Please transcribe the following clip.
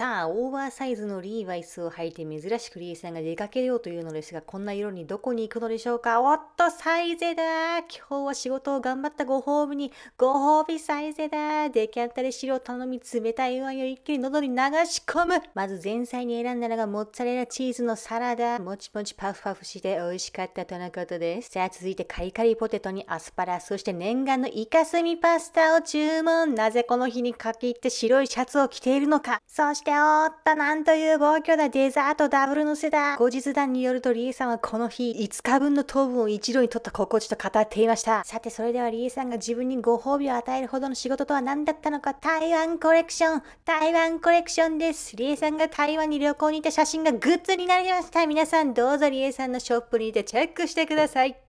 さあ、オーバーサイズのリーバイスを履いて珍しくリーさんが出かけようというのですが、こんな色にどこに行くのでしょうか？おっと、サイゼだ今日は仕事を頑張ったご褒美に、ご褒美サイゼだデキャンタで汁を頼み、冷たいワインを一気に喉に流し込むまず前菜に選んだのがモッツァレラチーズのサラダ。もちもちパフパフして美味しかったとのことです。さあ、続いてカリカリポテトにアスパラ、そして念願のイカスミパスタを注文。なぜこの日にかき入って白いシャツを着ているのかそしておっと、なんという暴挙だ。デザートダブルのせだ。後日談によるとリエさんはこの日5日分の糖分を一度に取った心地と語っていました。さて、それではリエさんが自分にご褒美を与えるほどの仕事とは何だったのか。台湾コレクション。台湾コレクションです。リエさんが台湾に旅行に行った写真がグッズになりました。皆さんどうぞリエさんのショップにてチェックしてください。